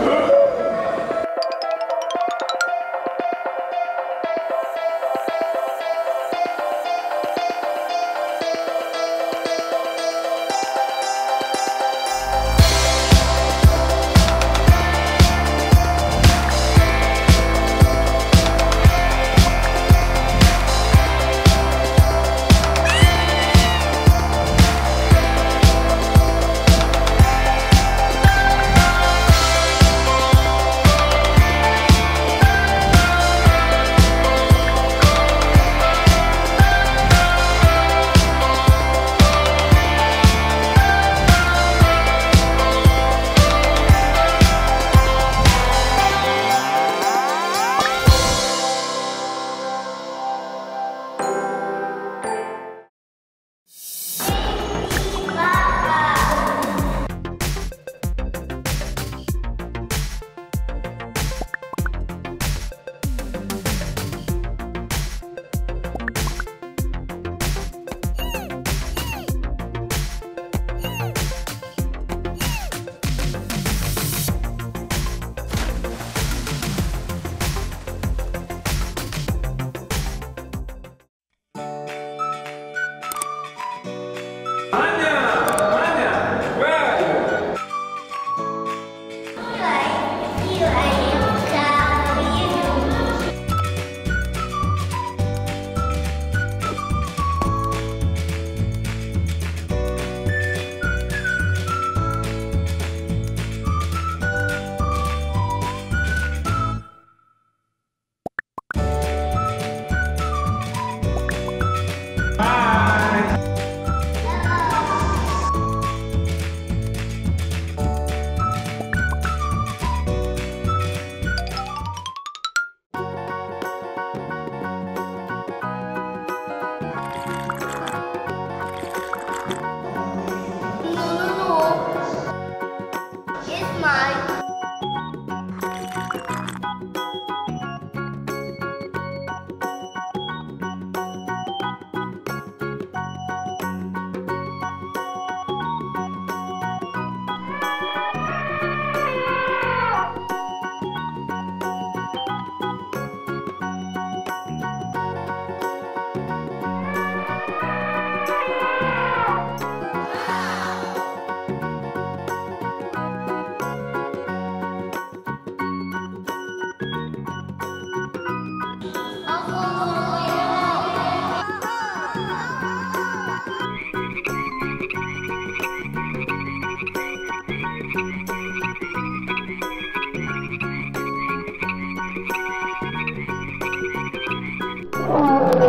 Huh? is mine. Oh,